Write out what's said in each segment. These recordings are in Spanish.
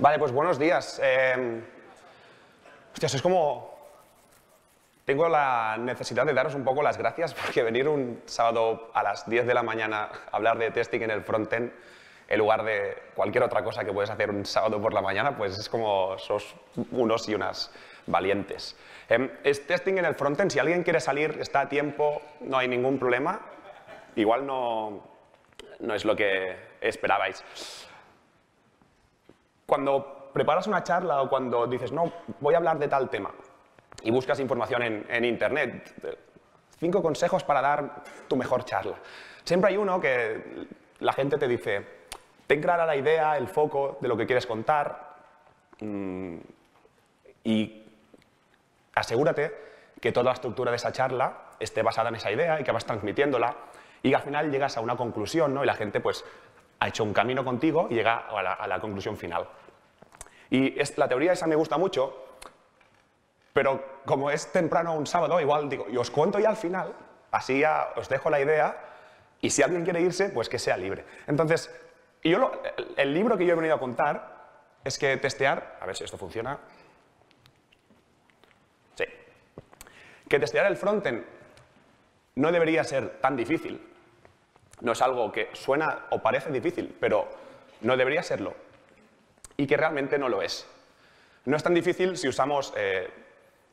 Vale, pues buenos días. Eh, hostias, es como... Tengo la necesidad de daros un poco las gracias porque venir un sábado a las 10 de la mañana a hablar de testing en el frontend en lugar de cualquier otra cosa que puedes hacer un sábado por la mañana, pues es como sos unos y unas valientes. Eh, es testing en el frontend, si alguien quiere salir, está a tiempo, no hay ningún problema. Igual no, no es lo que esperabais. Cuando preparas una charla o cuando dices, no, voy a hablar de tal tema y buscas información en, Internet, cinco consejos para dar tu mejor charla. Siempre hay uno que la gente te dice, ten clara la idea, el foco de lo que quieres contar mm, y asegúrate que toda la estructura de esa charla esté basada en esa idea y que vas transmitiéndola y que al final llegas a una conclusión ¿no? y la gente pues ha hecho un camino contigo y llega a la, conclusión final. Y la teoría esa me gusta mucho, pero como es temprano un sábado, igual digo, y os cuento ya al final, así ya os dejo la idea, y si alguien quiere irse, pues que sea libre. Entonces, yo el libro que yo he venido a contar es que testear, a ver si esto funciona, sí, que testear el frontend no debería ser tan difícil. No es algo que suena o parece difícil, pero no debería serlo. Y que realmente no lo es. No es tan difícil si usamos eh,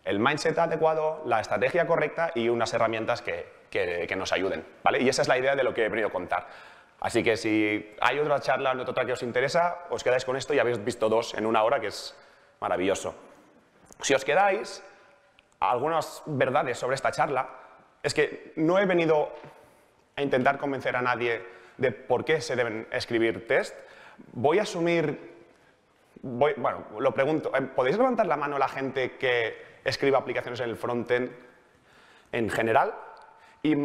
el mindset adecuado, la estrategia correcta y unas herramientas que, nos ayuden. ¿vale? Y esa es la idea de lo que he venido a contar. Así que si hay otra charla otra que os interesa, os quedáis con esto y habéis visto dos en una hora, que es maravilloso. Si os quedáis, algunas verdades sobre esta charla es que no he venido a intentar convencer a nadie de por qué se deben escribir test. Voy a asumir, bueno, lo pregunto, eh, ¿podéis levantar la mano la gente que escriba aplicaciones en el frontend en general? Y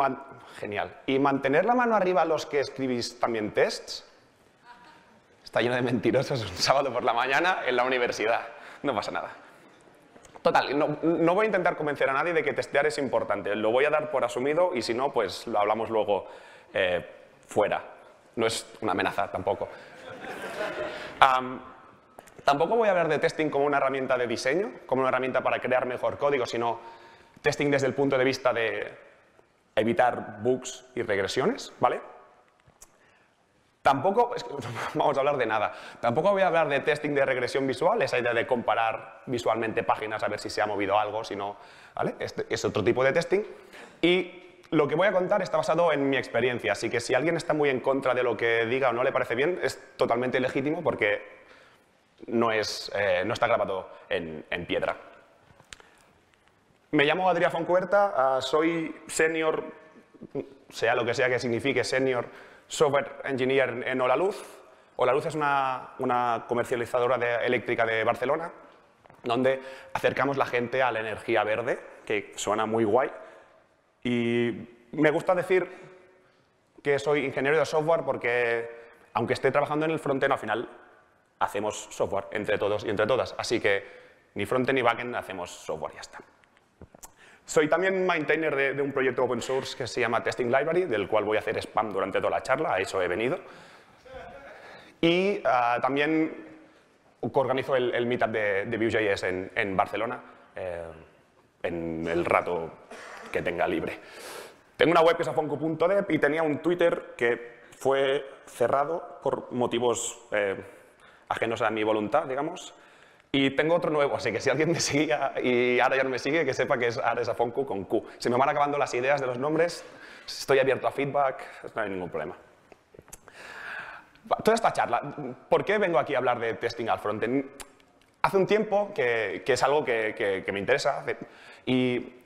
genial. ¿Y mantener la mano arriba los que escribís también tests? Está lleno de mentirosos un sábado por la mañana en la universidad. No pasa nada. Total, no, voy a intentar convencer a nadie de que testear es importante. Lo voy a dar por asumido y si no, pues lo hablamos luego eh, fuera. No es una amenaza tampoco. Tampoco voy a hablar de testing como una herramienta de diseño, como una herramienta para crear mejor código, sino testing desde el punto de vista de evitar bugs y regresiones, ¿vale? Tampoco, vamos a hablar de nada, tampoco voy a hablar de testing de regresión visual, esa idea de comparar visualmente páginas a ver si se ha movido algo, si no, ¿vale? Es otro tipo de testing. Y lo que voy a contar está basado en mi experiencia, así que si alguien está muy en contra de lo que diga o no le parece bien, es totalmente legítimo porque eh, no está grabado en, piedra. Me llamo Adrián Foncuerta, ah, soy senior, sea lo que sea que signifique senior, software engineer en Olaluz. Olaluz es una, comercializadora eléctrica de Barcelona, donde acercamos la gente a la energía verde, que suena muy guay. Y me gusta decir que soy ingeniero de software porque, aunque esté trabajando en el frontend, al final hacemos software entre todos y entre todas. Así que ni frontend ni backend hacemos software, ya está. Soy también maintainer de, un proyecto open source que se llama Testing Library, del cual voy a hacer spam durante toda la charla, a eso he venido. Y ah, también organizo el, meetup de, de Vue.js en, Barcelona, eh, en el rato que tenga libre. Tengo una web que es afonco.dev y tenía un Twitter que fue cerrado por motivos eh, ajenos a mi voluntad, digamos, y tengo otro nuevo, así que si alguien me seguía y ahora ya no me sigue, que sepa que es Ares Afonku con Q. Se me van acabando las ideas de los nombres, estoy abierto a feedback, no hay ningún problema. Toda esta charla, ¿por qué vengo aquí a hablar de testing al frontend? Hace un tiempo que, es algo que, me interesa y,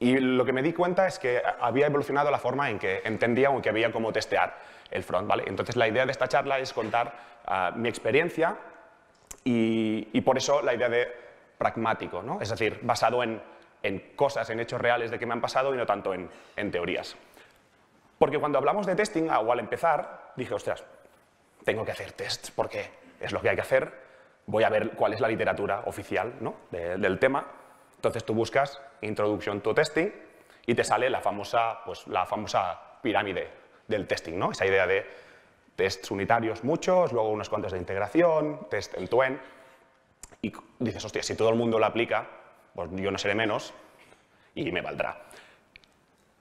lo que me di cuenta es que había evolucionado la forma en que entendía o que había cómo testear el front. ¿vale? Entonces la idea de esta charla es contar ah, mi experiencia y, por eso la idea de pragmático, ¿no? es decir, basado en, cosas, en hechos reales de que me han pasado y no tanto en, teorías. Porque cuando hablamos de testing, o al empezar, dije, ostras, tengo que hacer tests porque es lo que hay que hacer, voy a ver cuál es la literatura oficial ¿no? del tema. Entonces tú buscas Introduction to Testing y te sale la famosa, pues, la famosa pirámide del testing, ¿no? esa idea de tests unitarios muchos, luego unos cuantos de integración, test en to y dices, hostia, si todo el mundo lo aplica, pues yo no seré menos y me valdrá.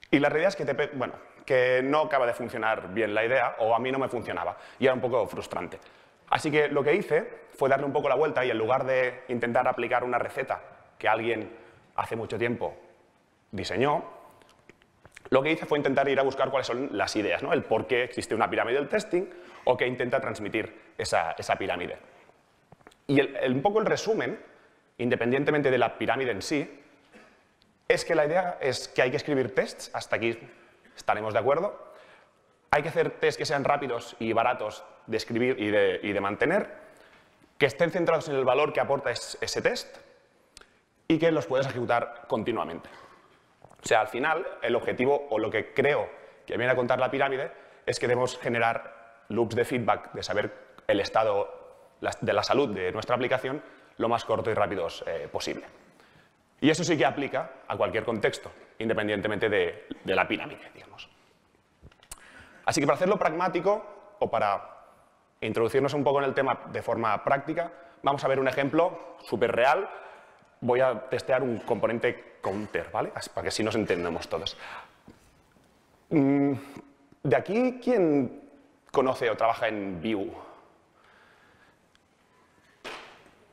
Y la realidad es que, te, bueno, que no acaba de funcionar bien la idea, o a mí no me funcionaba, y era un poco frustrante. Así que lo que hice fue darle un poco la vuelta y en lugar de intentar aplicar una receta que alguien hace mucho tiempo diseñó, lo que hice fue intentar ir a buscar cuáles son las ideas, ¿no? el por qué existe una pirámide del testing o qué intenta transmitir esa, pirámide. Y un poco el resumen, independientemente de la pirámide en sí, es que la idea es que hay que escribir tests, hasta aquí estaremos de acuerdo. Hay que hacer tests que sean rápidos y baratos de escribir y de, mantener, que estén centrados en el valor que aporta ese test y que los puedes ejecutar continuamente. O sea, al final, el objetivo o lo que creo que viene a contar la pirámide es que debemos generar loops de feedback, de saber el estado de la salud de nuestra aplicación lo más corto y rápido eh, posible. Y eso sí que aplica a cualquier contexto, independientemente de, de la pirámide, digamos. Así que para hacerlo pragmático o para introducirnos un poco en el tema de forma práctica, vamos a ver un ejemplo súper real. Voy a testear un componente counter, ¿vale? Para que así nos entendamos todos. Mm, ¿De aquí quién conoce o trabaja en Vue?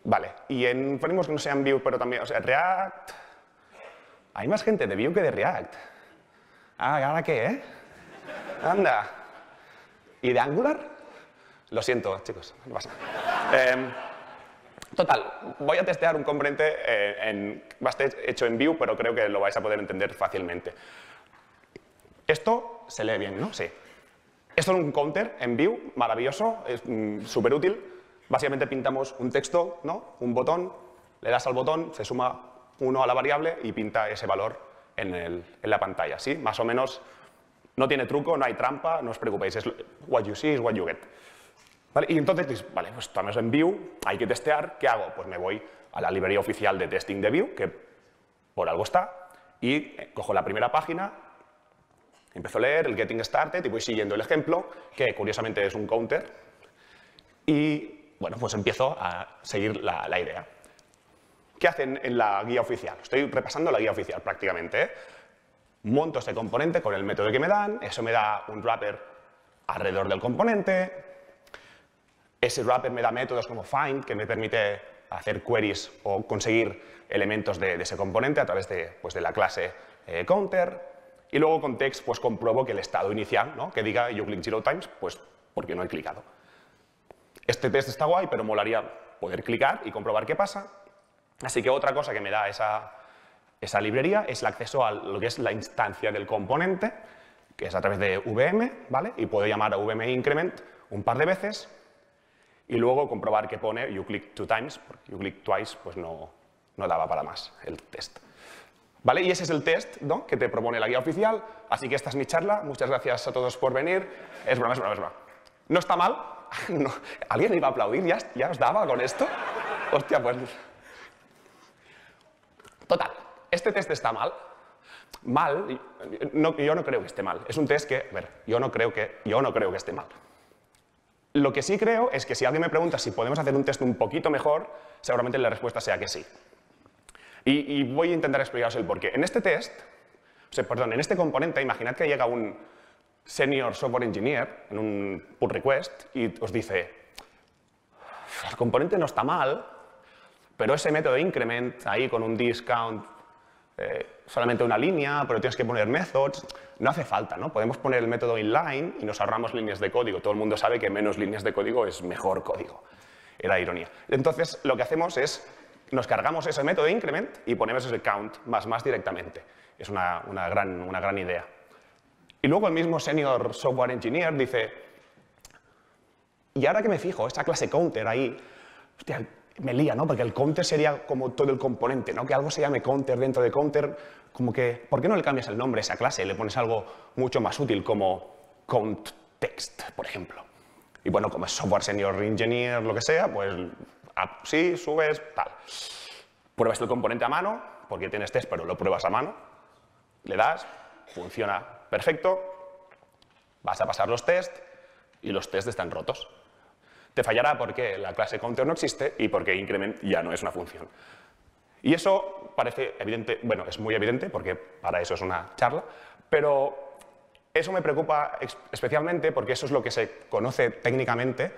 Vale, y en, ponemos que no sean Vue, pero también, o sea, React... Hay más gente de Vue que de React. Ah, ¿y ahora qué, eh? Anda. ¿Y de Angular? Lo siento, chicos, no pasa em, total, voy a testear un componente eh, en, va a hecho en Vue, pero creo que lo vais a poder entender fácilmente. Esto se lee bien, ¿no? Sí. Esto es un counter en Vue, maravilloso, es mm, súper útil. Básicamente pintamos un texto, ¿no? un botón, le das al botón, se suma uno a la variable y pinta ese valor en, la pantalla. ¿sí? Más o menos no tiene truco, no hay trampa, no os preocupéis, es what you see is what you get. Y entonces, vale, pues estamos en Vue, hay que testear, ¿qué hago? Pues me voy a la librería oficial de testing de Vue, que por algo está, y cojo la primera página, empiezo a leer el getting started y voy siguiendo el ejemplo, que curiosamente es un counter, y bueno, pues empiezo a seguir la, idea. ¿Qué hacen en la guía oficial? Estoy repasando la guía oficial prácticamente. ¿eh? Monto este componente con el método que me dan, eso me da un wrapper alrededor del componente, ese wrapper me da métodos como find, que me permite hacer queries o conseguir elementos de, ese componente a través de, pues, de la clase eh, counter, y luego con text pues compruebo que el estado inicial, ¿no? que diga you click zero times, pues porque no he clicado. Este test está guay, pero molaría poder clicar y comprobar qué pasa. Así que otra cosa que me da esa, esa librería es el acceso a lo que es la instancia del componente, que es a través de VM, ¿vale? Y puedo llamar a VM increment un par de veces y luego comprobar que pone you click two times, porque you click twice pues no, no daba para más el test. ¿Vale? Y ese es el test ¿no? que te propone la guía oficial, así que esta es mi charla, muchas gracias a todos por venir, es broma, es broma, es broma. No está mal, ¿Alguien iba a aplaudir? ¿Ya, ¿Ya os daba con esto? Hostia, pues... Total, este test está mal. Mal, yo no creo que esté mal. Es un test que, a ver, yo no creo que, yo no creo que esté mal. Lo que sí creo es que si alguien me pregunta si podemos hacer un test un poquito mejor, seguramente la respuesta sea que sí. Y, voy a intentar explicaros el porqué. En este test, o sea, perdón, en este componente, imaginad que llega un, senior software engineer en un pull request y os dice, el componente no está mal, pero ese método increment ahí con un discount, eh, solamente una línea, pero tienes que poner methods, no hace falta, ¿no? Podemos poner el método inline y nos ahorramos líneas de código. Todo el mundo sabe que menos líneas de código es mejor código. Era ironía. Entonces, lo que hacemos es, nos cargamos ese método increment y ponemos ese count más más directamente. Es una, gran, una gran idea. Y luego el mismo senior software engineer dice, y ahora que me fijo, esta clase counter ahí, hostia, me lía, ¿no? Porque el counter sería como todo el componente, ¿no? Que algo se llame counter dentro de counter, como que, ¿por qué no le cambias el nombre a esa clase le pones algo mucho más útil como context, por ejemplo? Y bueno, como es software senior engineer, lo que sea, pues sí, subes, tal. Pruebas el componente a mano, porque tienes test, pero lo pruebas a mano, le das, funciona perfecto, vas a pasar los test y los tests están rotos. Te fallará porque la clase counter no existe y porque increment ya no es una función. Y eso parece evidente, bueno, es muy evidente porque para eso es una charla, pero eso me preocupa especialmente porque eso es lo que se conoce técnicamente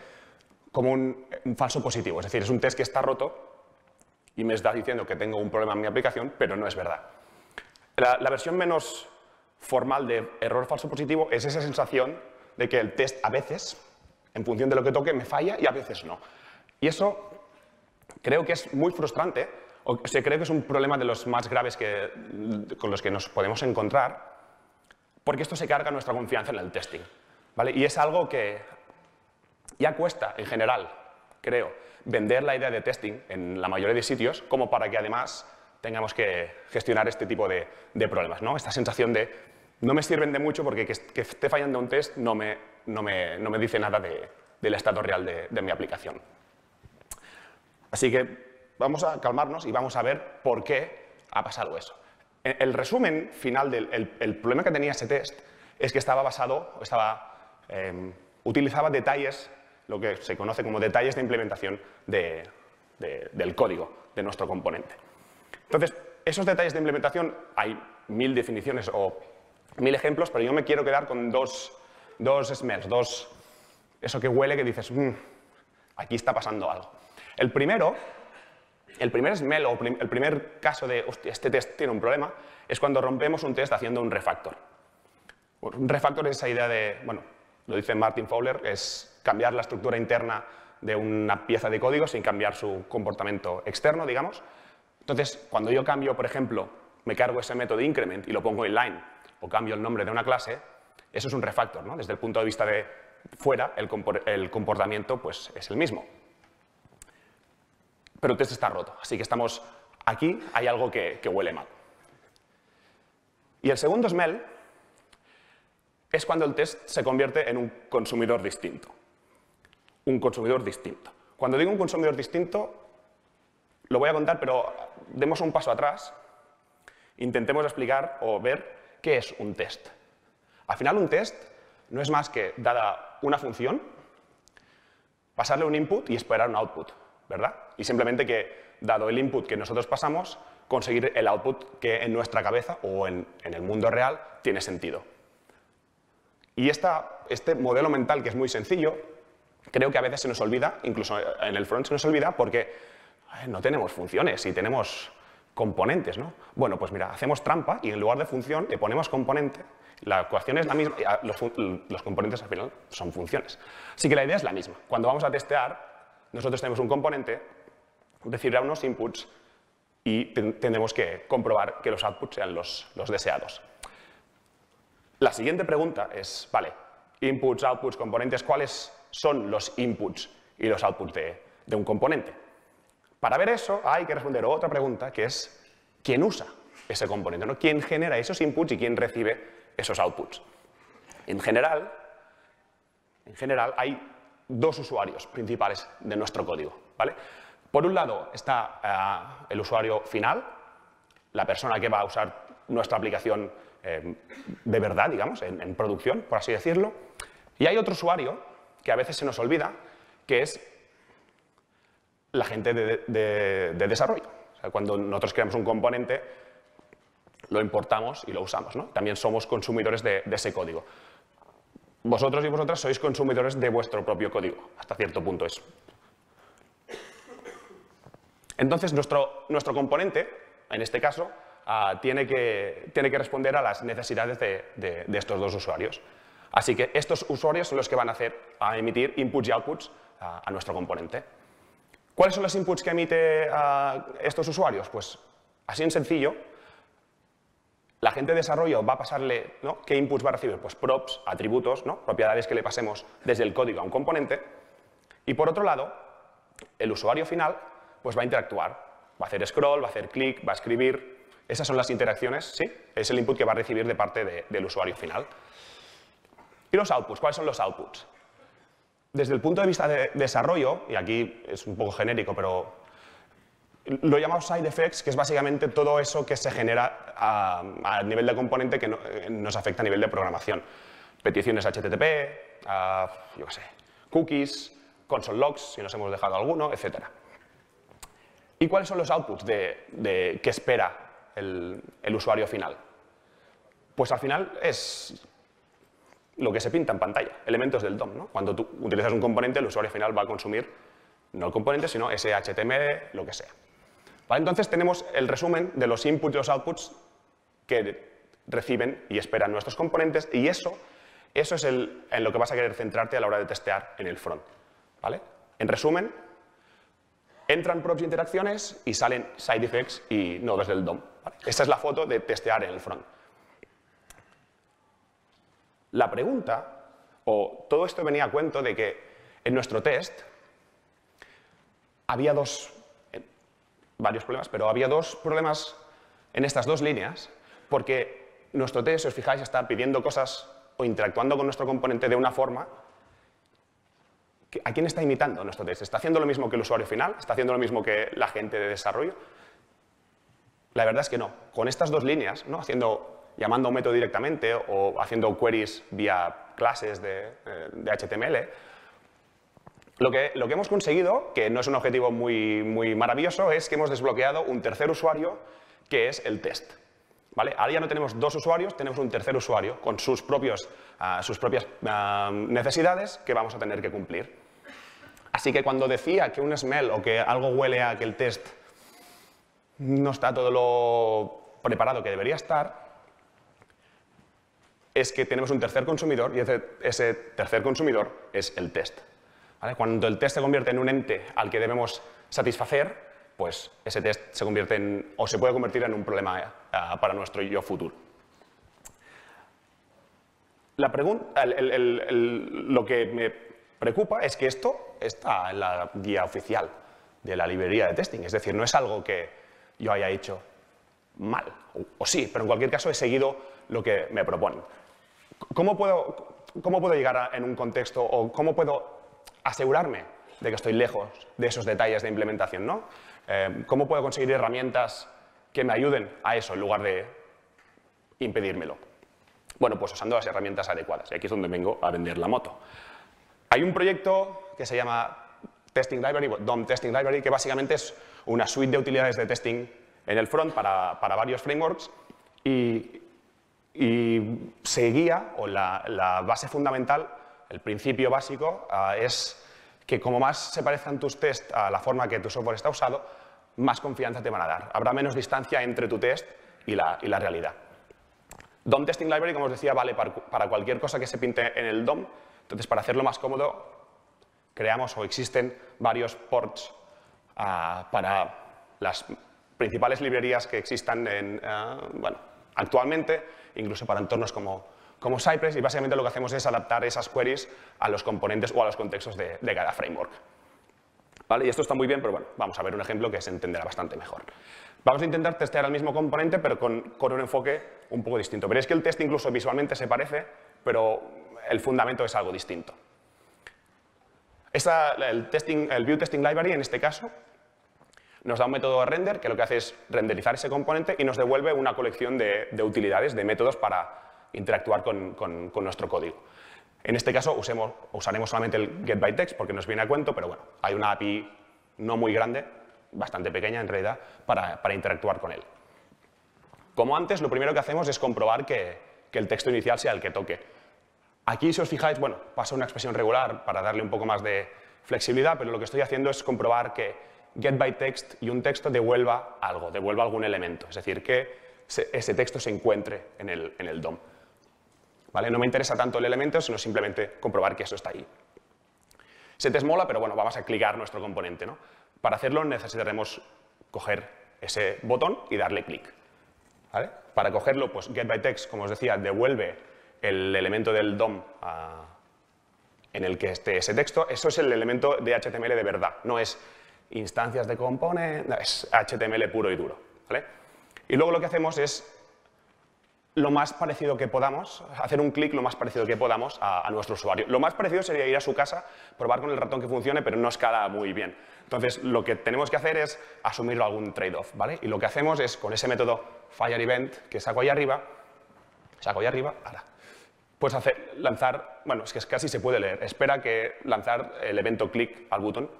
como un, falso positivo, es decir, es un test que está roto y me está diciendo que tengo un problema en mi aplicación, pero no es verdad. La, versión menos formal de error falso positivo es esa sensación de que el test a veces en función de lo que toque, me falla y a veces no. Y eso creo que es muy frustrante, o sea, creo que es un problema de los más graves que, con los que nos podemos encontrar, porque esto se carga nuestra confianza en el testing. ¿vale? Y es algo que ya cuesta, en general, creo, vender la idea de testing en la mayoría de sitios, como para que además tengamos que gestionar este tipo de, problemas. ¿no? Esta sensación de no me sirven de mucho porque que, que esté fallando un test no me, no me, dice nada del estado real de, mi aplicación. Así que vamos a calmarnos y vamos a ver por qué ha pasado eso. El resumen final del el, problema que tenía ese test es que estaba basado, estaba, em, utilizaba detalles, lo que se conoce como detalles de implementación del código de nuestro componente. Entonces, esos detalles de implementación, hay mil definiciones o mil ejemplos, pero yo me quiero quedar con dos dos smells, dos, eso que huele que dices, mm, aquí está pasando algo. El primero, el primer smell o el primer caso de, este test tiene un problema, es cuando rompemos un test haciendo un refactor. Un refactor es esa idea de, bueno, lo dice Martin Fowler, es cambiar la estructura interna de una pieza de código sin cambiar su comportamiento externo, digamos. Entonces, cuando yo cambio, por ejemplo, me cargo ese método increment y lo pongo inline, o cambio el nombre de una clase, eso es un refactor, ¿no? Desde el punto de vista de fuera, el, comportamiento pues, es el mismo. Pero el test está roto, así que estamos aquí, hay algo que, huele mal. Y el segundo smell es cuando el test se convierte en un consumidor distinto. Un consumidor distinto. Cuando digo un consumidor distinto, lo voy a contar, pero demos un paso atrás, intentemos explicar o ver qué es un test. Al final un test no es más que, dada una función, pasarle un input y esperar un output, ¿verdad? Y simplemente que, dado el input que nosotros pasamos, conseguir el output que en nuestra cabeza o en, el mundo real tiene sentido. Y este modelo mental, que es muy sencillo, creo que a veces se nos olvida, incluso en el front se nos olvida, porque no tenemos funciones y tenemos componentes, ¿no? Bueno, pues mira, hacemos trampa y en lugar de función le ponemos componente la ecuación es la misma, los, componentes al final son funciones. Así que la idea es la misma. Cuando vamos a testear, nosotros tenemos un componente, recibirá unos inputs y tendremos que comprobar que los outputs sean los, deseados. La siguiente pregunta es, vale, inputs, outputs, componentes, ¿cuáles son los inputs y los outputs de un componente? Para ver eso hay que responder otra pregunta que es, ¿quién usa ese componente? ¿no? ¿Quién genera esos inputs y quién recibe esos outputs. En general, en general hay dos usuarios principales de nuestro código. ¿vale? Por un lado está eh, el usuario final, la persona que va a usar nuestra aplicación eh, de verdad, digamos, en, producción, por así decirlo. Y hay otro usuario que a veces se nos olvida, que es la gente de, desarrollo. cuando nosotros creamos un componente, lo importamos y lo usamos. ¿no? También somos consumidores de, ese código. Vosotros y vosotras sois consumidores de vuestro propio código, hasta cierto punto es. Entonces, nuestro, nuestro componente, en este caso, ah, tiene, que, tiene, que, responder a las necesidades de, estos dos usuarios. Así que estos usuarios son los que van a hacer, a emitir inputs y outputs a, a nuestro componente. ¿Cuáles son los inputs que emite a estos usuarios? Pues así en sencillo, la gente de desarrollo va a pasarle, ¿no? ¿Qué inputs va a recibir? Pues props, atributos, ¿no? propiedades que le pasemos desde el código a un componente. Y por otro lado, el usuario final pues va a interactuar. Va a hacer scroll, va a hacer clic, va a escribir. Esas son las interacciones, ¿sí? Es el input que va a recibir de parte del usuario final. ¿Y los outputs? ¿Cuáles son los outputs? Desde el punto de vista de desarrollo, y aquí es un poco genérico, pero lo llamamos side effects, que es básicamente todo eso que se genera a, nivel de componente que eh, nos afecta a nivel de programación. Peticiones HTTP, yo qué sé, cookies, console logs, si nos hemos dejado alguno, etc. ¿Y cuáles son los outputs de, que espera el, usuario final? Pues al final es lo que se pinta en pantalla, elementos del DOM. ¿no? Cuando tú utilizas un componente, el usuario final va a consumir no el componente, sino ese HTML, lo que sea. Entonces tenemos el resumen de los inputs y los outputs que reciben y esperan nuestros componentes y eso, eso es en lo que vas a querer centrarte a la hora de testear en el front. ¿vale? En resumen, entran props y interacciones y salen side effects y nodos del DOM. Esta es la foto de testear en el front. La pregunta, o todo esto venía a cuento de que en nuestro test había dos, eh, varios problemas, pero había dos problemas en estas dos líneas, porque nuestro test, si os fijáis, está pidiendo cosas o interactuando con nuestro componente de una forma ¿A quién está imitando nuestro test? ¿Está haciendo lo mismo que el usuario final? ¿Está haciendo lo mismo que la gente de desarrollo? La verdad es que no. Con estas dos líneas, ¿no? haciendo, llamando a un método directamente o haciendo queries vía clases de, HTML, eh, lo que, lo que, hemos conseguido, que no es un objetivo muy, muy maravilloso, es que hemos desbloqueado un tercer usuario que es el test. ¿Vale? Ahora ya no tenemos dos usuarios, tenemos un tercer usuario con sus, propios, ah, sus propias ah, necesidades que vamos a tener que cumplir. Así que cuando decía que un smell o que algo huele a que el test no está todo lo preparado que debería estar, es que tenemos un tercer consumidor y ese, tercer consumidor es el test. Cuando el test se convierte en un ente al que debemos satisfacer, pues ese test se convierte en, o se puede convertir en un problema eh, para nuestro yo futuro. La pregunta, lo que me preocupa es que esto está en la guía oficial de la librería de testing, es decir, no es algo que yo haya hecho mal, o, sí, pero en cualquier caso he seguido lo que me proponen. ¿Cómo puedo, cómo puedo llegar en un contexto o cómo puedo asegurarme de que estoy lejos de esos detalles de implementación? ¿no? Eh, ¿Cómo puedo conseguir herramientas que me ayuden a eso en lugar de impedírmelo? Bueno, pues usando las herramientas adecuadas. Y aquí es donde vengo a vender la moto. Hay un proyecto que se llama Testing Library, DOM Testing Library, que básicamente es una suite de utilidades de testing en el front para, varios frameworks y, se guía, o la, base fundamental, el principio básico, ah, es que como más se parezcan tus tests a la forma que tu software está usado, más confianza te van a dar. Habrá menos distancia entre tu test y la, realidad. DOM Testing Library, como os decía, vale para, cualquier cosa que se pinte en el DOM. Entonces, para hacerlo más cómodo, creamos o existen varios ports ah, para las principales librerías que existan en, ah, bueno, actualmente, incluso para entornos como Cypress y básicamente lo que hacemos es adaptar esas queries a los componentes o a los contextos de, cada framework. ¿Vale? Y esto está muy bien, pero bueno, vamos a ver un ejemplo que se entenderá bastante mejor. Vamos a intentar testear el mismo componente, pero con, un enfoque un poco distinto. Veréis que el test incluso visualmente se parece, pero el fundamento es algo distinto. el, testing, el View Testing Library, en este caso, nos da un método de render que lo que hace es renderizar ese componente y nos devuelve una colección de utilidades, de métodos para interactuar con, nuestro código. En este caso usaremos solamente el getByText porque nos viene a cuento, pero bueno, hay una API no muy grande, bastante pequeña en realidad, para, interactuar con él. Como antes, lo primero que hacemos es comprobar que, el texto inicial sea el que toque. Aquí, si os fijáis, bueno, paso una expresión regular para darle un poco más de flexibilidad, pero lo que estoy haciendo es comprobar que getByText y un texto devuelva algo, devuelva algún elemento, es decir, que ese texto se encuentre en el, en el DOM. No me interesa tanto el elemento, sino simplemente comprobar que eso está ahí. Se te esmola, pero bueno, vamos a clicar nuestro componente. ¿no? Para hacerlo necesitaremos coger ese botón y darle clic. Para cogerlo, pues getByText, como os decía, devuelve el elemento del DOM en el que esté ese texto. Eso es el elemento de HTML de verdad, no es instancias de componente, es HTML puro y duro. Y luego lo que hacemos es lo más parecido que podamos, hacer un clic lo más parecido que podamos a, nuestro usuario. Lo más parecido sería ir a su casa, probar con el ratón que funcione, pero no escala muy bien. Entonces, lo que tenemos que hacer es asumir algún trade-off, ¿vale? Y lo que hacemos es, con ese método FireEvent que saco ahí arriba, saco ahí arriba, ahora, pues hacer, lanzar, bueno, es que casi se puede leer, espera que lanzar el evento click al botón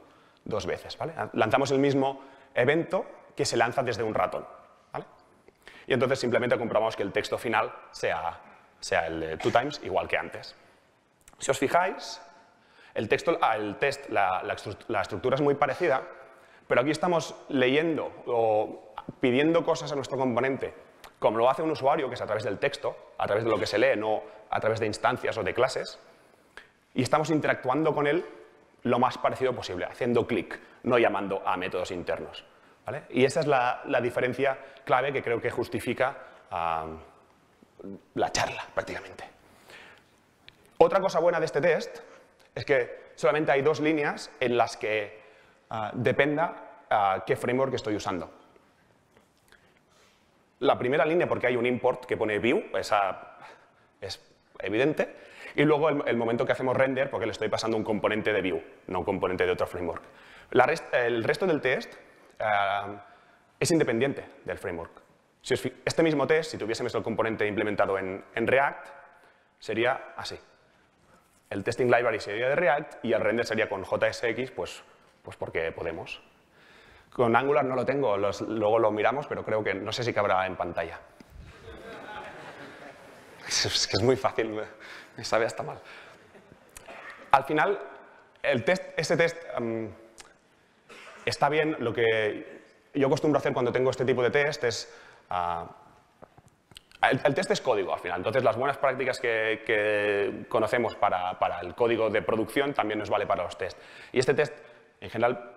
dos veces, ¿vale? Lanzamos el mismo evento que se lanza desde un ratón, ¿vale? Y entonces simplemente comprobamos que el texto final sea, sea el de two times igual que antes. Si os fijáis, el, texto, ah, el test, la, la estructura es muy parecida, pero aquí estamos leyendo o pidiendo cosas a nuestro componente, como lo hace un usuario, que es a través del texto, a través de lo que se lee, no a través de instancias o de clases, y estamos interactuando con él lo más parecido posible, haciendo clic, no llamando a métodos internos. Y esa es la, diferencia clave que creo que justifica la charla, prácticamente. Otra cosa buena de este test es que solamente hay dos líneas en las que ah, dependa ah, qué framework estoy usando. La primera línea porque hay un import que pone view, esa es evidente, y luego el, momento que hacemos render porque le estoy pasando un componente de view, no un componente de otro framework. el resto del test eh, es independiente del framework. Si este mismo test, si tuviésemos el componente implementado en, React, sería así. El testing library sería de React y el render sería con JSX, pues, pues porque podemos. Con Angular no lo tengo, luego lo miramos, pero creo que no sé si cabrá en pantalla. Es, que es muy fácil, me, sabe hasta mal. Al final, el test, ese test está bien. Lo que yo acostumbro hacer cuando tengo este tipo de test es... Ah, el, test es código al final, entonces las buenas prácticas que, conocemos para, para, el código de producción también nos vale para los test. Y este test, en general,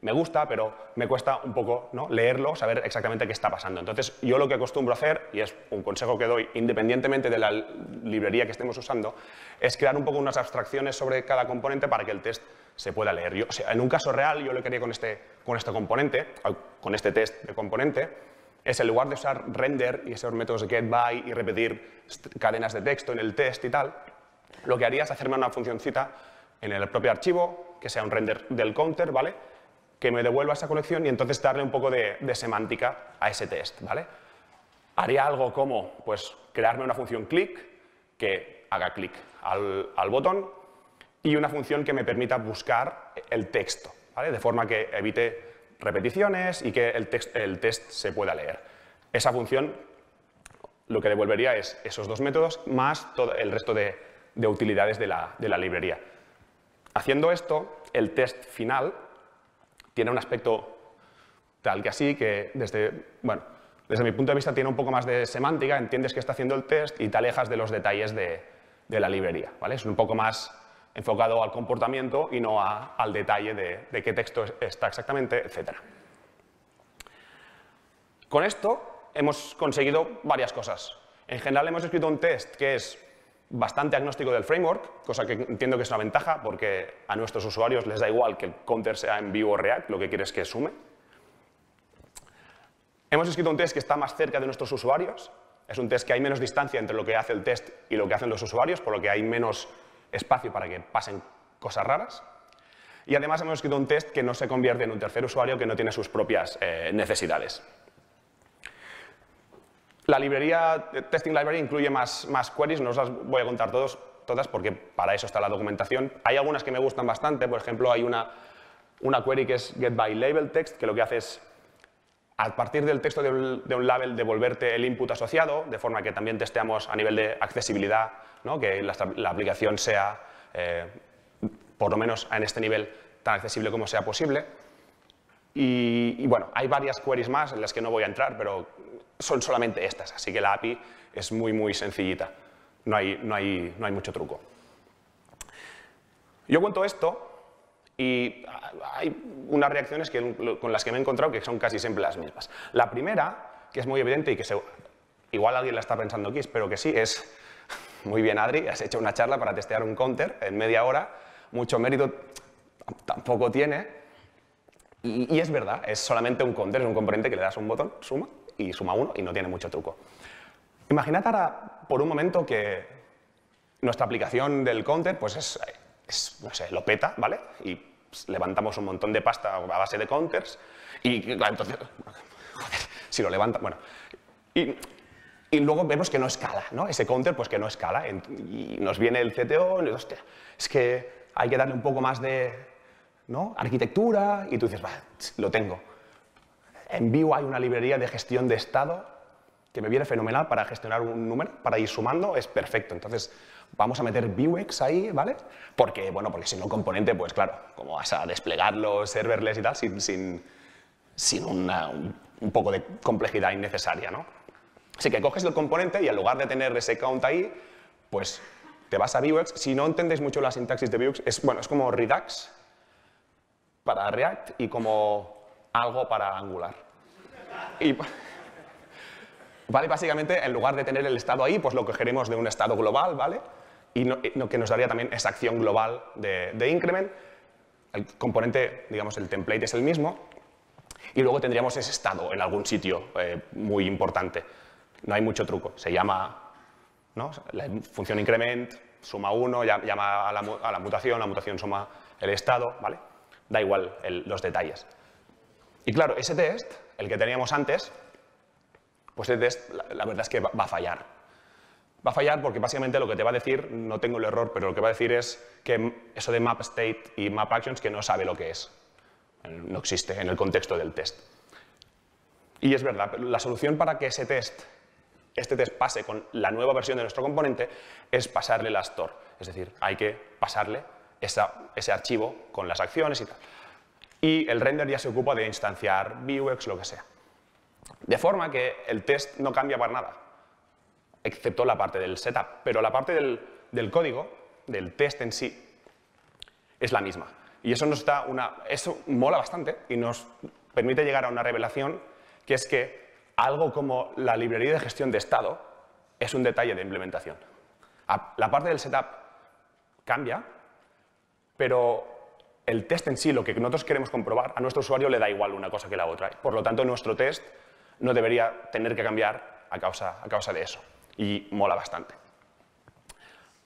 me gusta, pero me cuesta un poco ¿no? leerlo, saber exactamente qué está pasando. Entonces, yo lo que acostumbro hacer, y es un consejo que doy independientemente de la librería que estemos usando, es crear un poco unas abstracciones sobre cada componente para que el test se pueda leer. En un caso real, yo lo que haría con este, este componente, con este test de componente, es en lugar de usar render y esos métodos de get by y repetir cadenas de texto en el test y tal, lo que haría es hacerme una funcioncita en el propio archivo, que sea un render del counter, ¿vale? Que me devuelva esa colección y entonces darle un poco de, semántica a ese test. ¿vale? Haría algo como pues, crearme una función click que haga clic al, botón y una función que me permita buscar el texto, ¿vale? de forma que evite repeticiones y que el, test se pueda leer. Esa función lo que devolvería es esos dos métodos más el resto de, utilidades de la librería. Haciendo esto, el test final tiene un aspecto tal que así que desde, bueno, desde mi punto de vista tiene un poco más de semántica, entiendes que está haciendo el test y te alejas de los detalles de, la librería. ¿vale? Es un poco más enfocado al comportamiento y no al detalle de, qué texto está exactamente, etc. Con esto hemos conseguido varias cosas. En general hemos escrito un test que es bastante agnóstico del framework, cosa que entiendo que es una ventaja porque a nuestros usuarios les da igual que el counter sea en Vue o React, lo que quieres que sume. Hemos escrito un test que está más cerca de nuestros usuarios, es un test que hay menos distancia entre lo que hace el test y lo que hacen los usuarios, por lo que hay menos espacio para que pasen cosas raras. Y además hemos escrito un test que no se convierte en un tercer usuario que no tiene sus propias eh, necesidades. La librería Testing Library incluye más, más queries, no os las voy a contar todos, todas porque para eso está la documentación. Hay algunas que me gustan bastante, por ejemplo, hay una, una query que es getByLabelText, que lo que hace es, a partir del texto de un, label, devolverte el input asociado, de forma que también testeamos a nivel de accesibilidad, ¿no? que la, aplicación sea, eh, por lo menos en este nivel, tan accesible como sea posible. Y, bueno, hay varias queries más en las que no voy a entrar, pero son solamente estas, así que la API es muy, muy sencillita. No hay, no hay, no hay mucho truco. Yo cuento esto y hay unas reacciones que, con las que me he encontrado que son casi siempre las mismas. La primera, que es muy evidente y que igual alguien la está pensando aquí, espero que sí, es muy bien Adri, has hecho una charla para testear un counter en media hora, mucho mérito tampoco tiene, y, y es verdad, es solamente un counter, es un componente que le das un botón, suma, y suma uno y no tiene mucho truco. Imaginad ahora por un momento que nuestra aplicación del counter pues es, no sé, lo peta, ¿vale? Y pues, levantamos un montón de pasta a base de counters y entonces, joder, si lo levanta, bueno. Y Y luego vemos que no escala, ¿no? Ese counter, pues que no escala. Y nos viene el CTO y dice, es que hay que darle un poco más de ¿no? arquitectura, y tú dices, va, lo tengo. En Vue hay una librería de gestión de estado que me viene fenomenal para gestionar un número, para ir sumando, es perfecto. Entonces, vamos a meter Vuex ahí, ¿vale? Porque, bueno, porque si no componente, pues claro, ¿cómo vas a desplegarlo serverless y tal sin, sin, sin una, un poco de complejidad innecesaria, ¿no? Así que coges el componente y en lugar de tener ese count ahí, pues te vas a Vuex. Si no entendéis mucho la sintaxis de Vuex, es, bueno, es como Redux para React y como algo para Angular. Y, ¿vale? Básicamente, en lugar de tener el estado ahí, pues lo cogeremos de un estado global, ¿vale? Y que nos daría también esa acción global de, increment. El componente, digamos, el template es el mismo. Y luego tendríamos ese estado en algún sitio eh, muy importante. No hay mucho truco. Se llama ¿no? la función increment, suma 1, llama a la, mutación, la mutación suma el estado, ¿vale? Da igual los detalles. Y claro, ese test, el que teníamos antes, pues ese test, la, verdad es que va, a fallar. Va a fallar porque básicamente lo que te va a decir, no tengo el error, pero lo que va a decir es que eso de map state y map actions que no sabe lo que es. No existe en el contexto del test. Y es verdad, la solución para que ese test este test pase con la nueva versión de nuestro componente es pasarle la store. Es decir, hay que pasarle ese archivo con las acciones y tal. Y el render ya se ocupa de instanciar Vuex, lo que sea. De forma que el test no cambia para nada, excepto la parte del setup. Pero la parte del, del código, del test en sí, es la misma. Y eso nos da una... Eso mola bastante y nos permite llegar a una revelación que es que algo como la librería de gestión de estado es un detalle de implementación. La parte del setup cambia, pero el test en sí, lo que nosotros queremos comprobar, a nuestro usuario le da igual una cosa que la otra. Por lo tanto, nuestro test no debería tener que cambiar a causa, a causa de eso. Y mola bastante.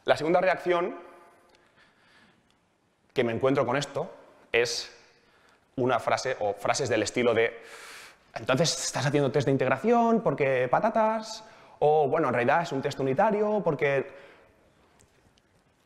La segunda reacción que me encuentro con esto es una frase o frases del estilo de entonces, estás haciendo test de integración porque patatas, o bueno, en realidad es un test unitario porque...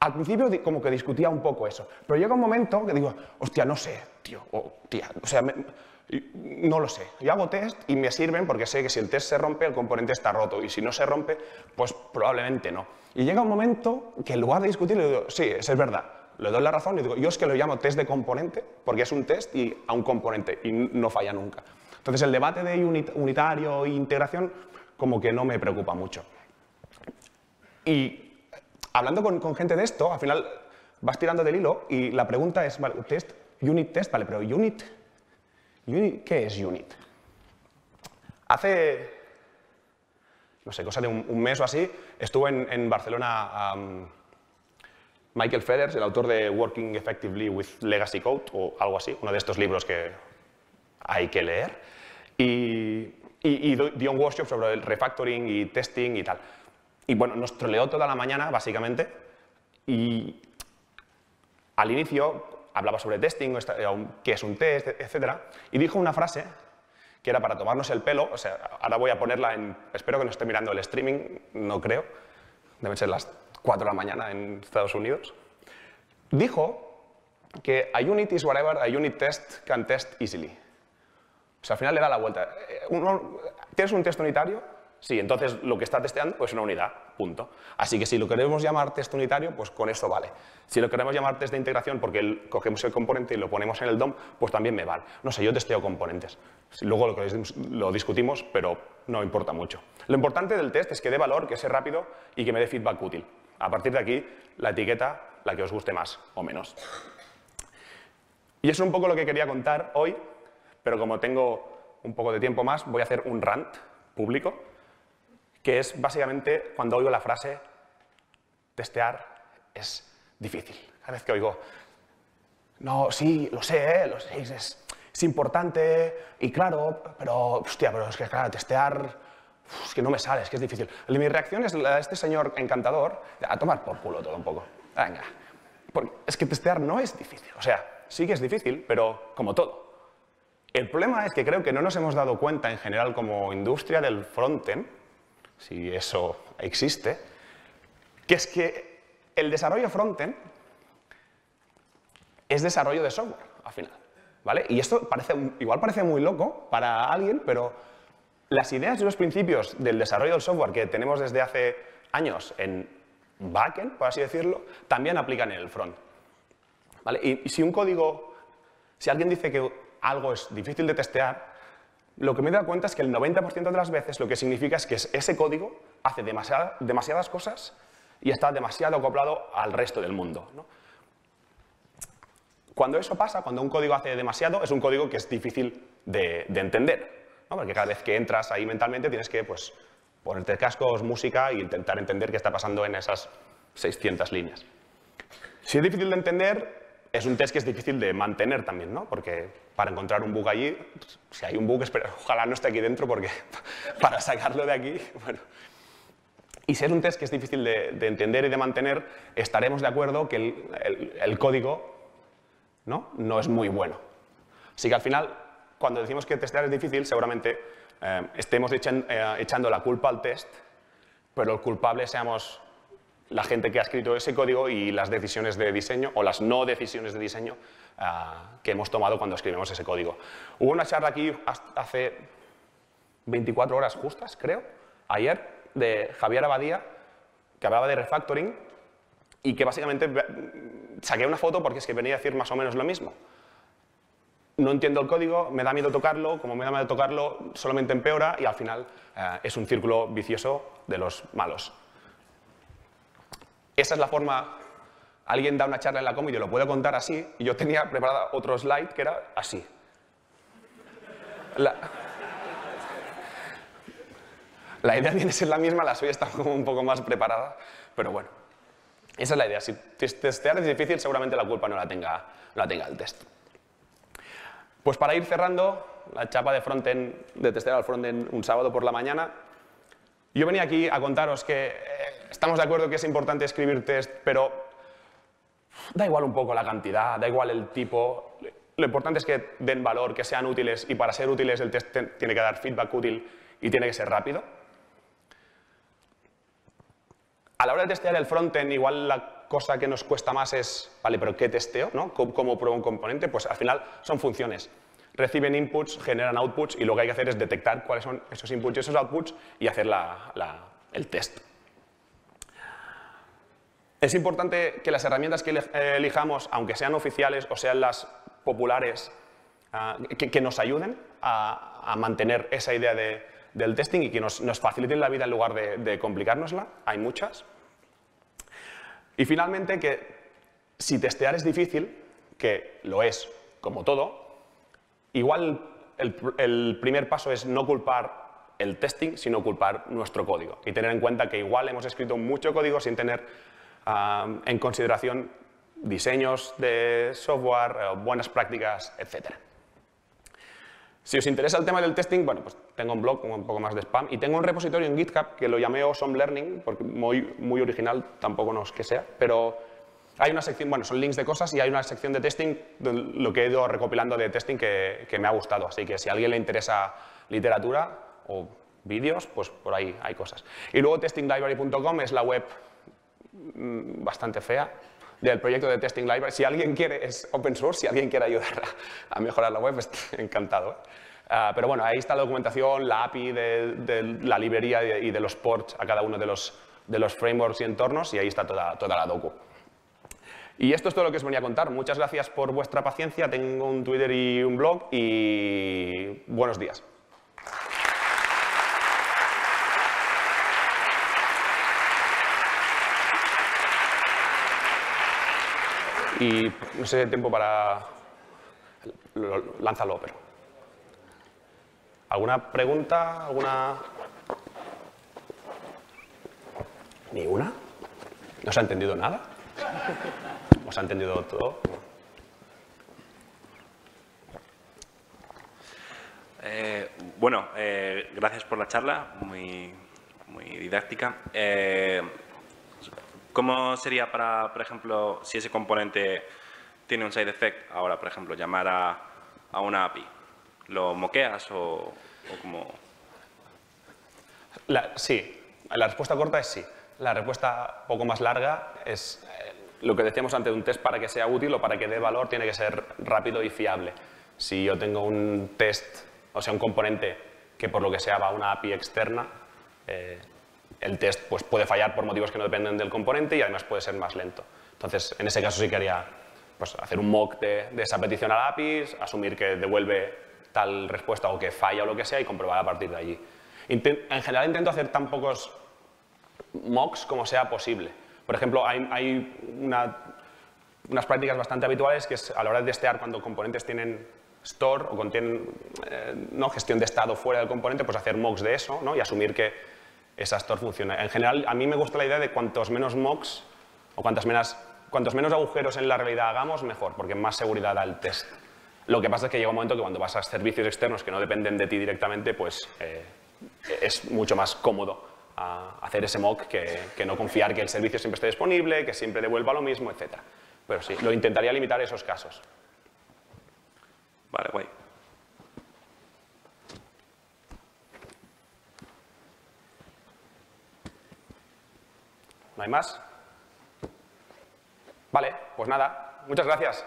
Al principio como que discutía un poco eso, pero llega un momento que digo, hostia, no sé, tío, o tía, o sea, no lo sé. Yo hago test y me sirven porque sé que si el test se rompe, el componente está roto, y si no se rompe, pues probablemente no. Y llega un momento que en lugar de discutir, le digo, sí, eso es verdad, le doy la razón y digo, yo es que lo llamo test de componente, porque es un test y a un componente, y no falla nunca. Entonces el debate de unitario e integración como que no me preocupa mucho. Y hablando con, con, gente de esto, al final vas tirando del hilo y la pregunta es, vale, test, unit test, vale, pero unit, unit ¿qué es unit? Hace, no sé, cosa de un, un mes o así, estuvo en, en Barcelona um, Michael Feathers, el autor de Working Effectively with Legacy Code, o algo así, uno de estos libros que hay que leer. Y, y, y dio un workshop sobre el refactoring y testing y tal. Y bueno, nos troleó toda la mañana, básicamente, y al inicio hablaba sobre testing, qué es un test, etc. Y dijo una frase que era para tomarnos el pelo, o sea, ahora voy a ponerla en, espero que no esté mirando el streaming, no creo, deben ser las 4 de la mañana en Estados Unidos. Dijo que a unit is whatever a unit test can test easily. O sea, al final le da la vuelta. Eh, uno, ¿Tienes un test unitario? Sí, entonces lo que está testeando es una unidad, punto. Así que si lo queremos llamar test unitario, pues con eso vale. Si lo queremos llamar test de integración porque cogemos el componente y lo ponemos en el DOM, pues también me vale. No sé, yo testeo componentes. Luego lo, lo discutimos, pero no importa mucho. Lo importante del test es que dé valor, que sea rápido y que me dé feedback útil. A partir de aquí, la etiqueta, la que os guste más o menos. Y eso es un poco lo que quería contar hoy pero como tengo un poco de tiempo más, voy a hacer un rant público, que es básicamente cuando oigo la frase testear es difícil. Cada vez que oigo, no, sí, lo sé, ¿eh? lo sé, es, es, importante y claro, pero, hostia, pero es que claro, testear, es que no me sale, es que es difícil. Mi reacción es la de este señor encantador, a tomar por culo todo un poco. Venga, Porque es que testear no es difícil, o sea, sí que es difícil, pero como todo. El problema es que creo que no nos hemos dado cuenta en general como industria del frontend si eso existe, que es que el desarrollo frontend es desarrollo de software, al final. ¿vale? Y esto parece, igual parece muy loco para alguien, pero las ideas y los principios del desarrollo del software que tenemos desde hace años en backend, por así decirlo, también aplican en el front. ¿vale? Y, si un código, si alguien dice que algo es difícil de testear, lo que me he dado cuenta es que el 90% de las veces lo que significa es que ese código hace demasiadas cosas y está demasiado acoplado al resto del mundo. Cuando eso pasa, cuando un código hace demasiado, es un código que es difícil de, entender, porque cada vez que entras ahí mentalmente tienes que pues, ponerte cascos, música e intentar entender qué está pasando en esas 600 líneas. Si es difícil de entender, es un test que es difícil de mantener también, ¿no? porque para encontrar un bug allí, si hay un bug, ojalá no esté aquí dentro, porque para sacarlo de aquí, bueno, y si es un test que es difícil de, entender y de mantener, estaremos de acuerdo que el código ¿no? no es muy bueno. Así que al final, cuando decimos que testear es difícil, seguramente eh, estemos eh, echando la culpa al test, pero el culpable seamos la gente que ha escrito ese código y las decisiones de diseño o las no decisiones de diseño eh, que hemos tomado cuando escribimos ese código. Hubo una charla aquí hace 24 horas justas, creo, ayer, de Javier Abadía, que hablaba de refactoring y que básicamente saqué una foto porque es que venía a decir más o menos lo mismo. No entiendo el código, me da miedo tocarlo, como me da miedo tocarlo, solamente empeora y al final eh, es un círculo vicioso de los malos. Esa es la forma, alguien da una charla en la com y yo lo puedo contar así, y yo tenía preparada otro slide que era así. La, idea viene a ser la misma, la suya está como un poco más preparada, pero bueno. Esa es la idea. Si testear es difícil, seguramente la culpa no la tenga, la tenga el test. Pues para ir cerrando la chapa de frontend, de testear al frontend un sábado por la mañana, yo venía aquí a contaros que eh, estamos de acuerdo que es importante escribir test, pero da igual un poco la cantidad, da igual el tipo. Lo importante es que den valor, que sean útiles y para ser útiles el test tiene que dar feedback útil y tiene que ser rápido. A la hora de testear el frontend, igual la cosa que nos cuesta más es, vale, pero ¿qué testeo? ¿no? ¿Cómo, pruebo un componente? Pues al final son funciones. Reciben inputs, generan outputs y lo que hay que hacer es detectar cuáles son esos inputs y esos outputs y hacer el test. Es importante que las herramientas que elijamos, aunque sean oficiales o sean las populares, ah, que, nos ayuden a, mantener esa idea de, del testing y que nos, faciliten la vida en lugar de, de complicárnosla. Hay muchas. Y finalmente que si testear es difícil, que lo es como todo, igual el, primer paso es no culpar el testing, sino culpar nuestro código y tener en cuenta que igual hemos escrito mucho código sin tener en consideración diseños de software, eh, buenas prácticas, etcétera. Si os interesa el tema del testing, bueno, pues tengo un blog con un poco más de spam y tengo un repositorio en GitHub que lo llamé Awesome Learning, porque muy, muy original, tampoco no es que sea, pero hay una sección, bueno, son links de cosas y hay una sección de testing, lo que he ido recopilando de testing que, que me ha gustado. Así que si a alguien le interesa literatura o vídeos, pues por ahí hay cosas. Y luego testinglibrary.com es la web mm, bastante fea, del proyecto de Testing Library. Si alguien quiere, es open source, si alguien quiere ayudar a, mejorar la web, estoy encantado. ¿eh? Ah, pero bueno, ahí está la documentación, la API de, la librería y de, los ports a cada uno de los, de los, frameworks y entornos y ahí está toda, toda la docu. Y esto es todo lo que os venía a contar. Muchas gracias por vuestra paciencia. Tengo un Twitter y un blog y buenos días. Y no sé tiempo para... Lánzalo, pero... ¿Alguna pregunta? ¿Alguna...? ¿Ni una? ¿No se ha entendido nada? ¿Os ha entendido todo? Eh, bueno, eh, gracias por la charla, muy, muy didáctica. Eh, ¿Cómo sería para, por ejemplo, si ese componente tiene un side effect, ahora, por ejemplo, llamar a, una API? ¿Lo moqueas o, o como...? sí, La respuesta corta es sí. La respuesta poco más larga es lo que decíamos antes, un test para que sea útil o para que dé valor tiene que ser rápido y fiable. Si yo tengo un test, o sea, un componente que por lo que sea va a una API externa, eh, el test pues, puede fallar por motivos que no dependen del componente y además puede ser más lento. Entonces, en ese caso sí que haría pues, hacer un mock de, esa petición a la API, asumir que devuelve tal respuesta o que falla o lo que sea y comprobar a partir de allí. en general intento hacer tan pocos mocks como sea posible. Por ejemplo, hay, unas prácticas bastante habituales que es a la hora de testear cuando componentes tienen store o contienen eh, ¿no? gestión de estado fuera del componente, pues hacer mocks de eso y asumir que esa store funciona. En general, a mí me gusta la idea de cuantos menos mocks o cuantas menos, cuantos menos agujeros en la realidad hagamos, mejor, porque más seguridad da el test. Lo que pasa es que llega un momento que cuando vas a servicios externos que no dependen de ti directamente, pues eh, es mucho más cómodo hacer ese mock que, no confiar que el servicio siempre esté disponible, que siempre devuelva lo mismo, etc. Pero sí, lo intentaría limitar esos casos. Vale, guay. ¿No hay más? Vale, pues nada, muchas gracias.